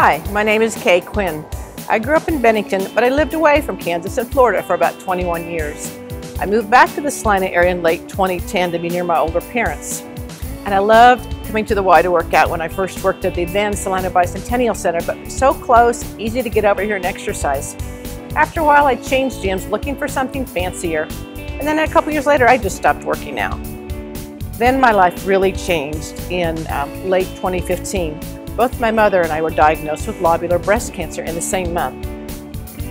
Hi, my name is Kay Quinn. I grew up in Bennington, but I lived away from Kansas and Florida for about 21 years. I moved back to the Salina area in late 2010 to be near my older parents. And I loved coming to the Y to work out when I first worked at the then Salina Bicentennial Center, but so close, easy to get over here and exercise. After a while, I changed gyms looking for something fancier. And then a couple years later, I just stopped working out. Then my life really changed in um, late 2015. Both my mother and I were diagnosed with lobular breast cancer in the same month.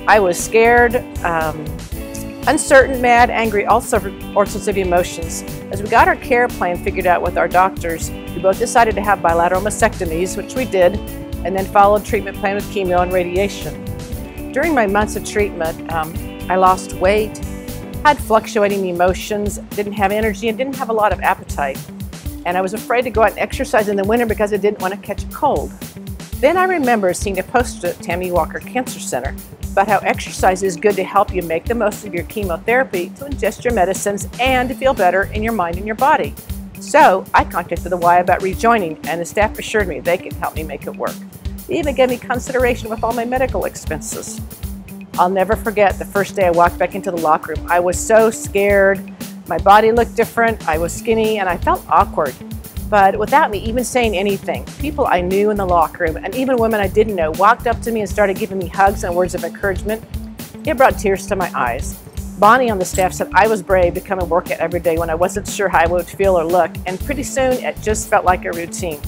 I was scared, um, uncertain, mad, angry, all sorts of emotions. As we got our care plan figured out with our doctors, we both decided to have bilateral mastectomies, which we did, and then followed treatment plan with chemo and radiation. During my months of treatment, um, I lost weight, had fluctuating emotions, didn't have energy, and didn't have a lot of appetite. And I was afraid to go out and exercise in the winter because I didn't want to catch a cold. Then I remember seeing a poster at Tammy Walker Cancer Center about how exercise is good to help you make the most of your chemotherapy, to ingest your medicines, and to feel better in your mind and your body. So I contacted the Y about rejoining, and the staff assured me they could help me make it work. They even gave me consideration with all my medical expenses. I'll never forget the first day I walked back into the locker room. I was so scared. My body looked different. I was skinny and I felt awkward. But without me even saying anything, people I knew in the locker room and even women I didn't know walked up to me and started giving me hugs and words of encouragement. It brought tears to my eyes. Bonnie on the staff said I was brave to come and work out every day when I wasn't sure how I would feel or look, and pretty soon it just felt like a routine.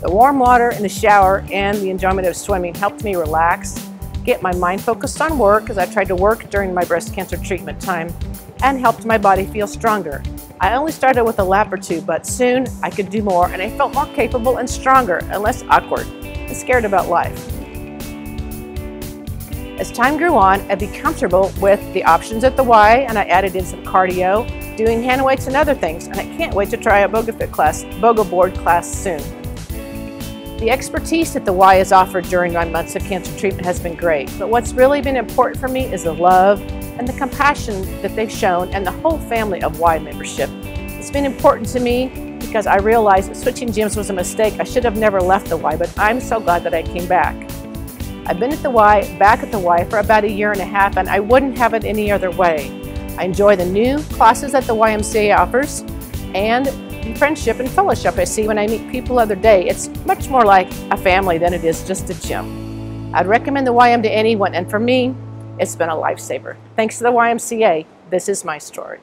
The warm water in the shower and the enjoyment of swimming helped me relax get my mind focused on work as I tried to work during my breast cancer treatment time and helped my body feel stronger. I only started with a lap or two, but soon I could do more and I felt more capable and stronger and less awkward and scared about life. As time grew on, I became comfortable with the options at the Y and I added in some cardio, doing hand weights and other things, and I can't wait to try a BogaFit class, Boga board class soon. The expertise that the Y has offered during my months of cancer treatment has been great, but what's really been important for me is the love and the compassion that they've shown and the whole family of Y membership. It's been important to me because I realized switching gyms was a mistake. I should have never left the Y, but I'm so glad that I came back. I've been at the Y, back at the Y for about a year and a half, and I wouldn't have it any other way. I enjoy the new classes that the YMCA offers and the friendship and fellowship I see when I meet people other day. It's much more like a family than it is just a gym. I'd recommend the YM to anyone, and for me, it's been a lifesaver. Thanks to the YMCA, this is my story.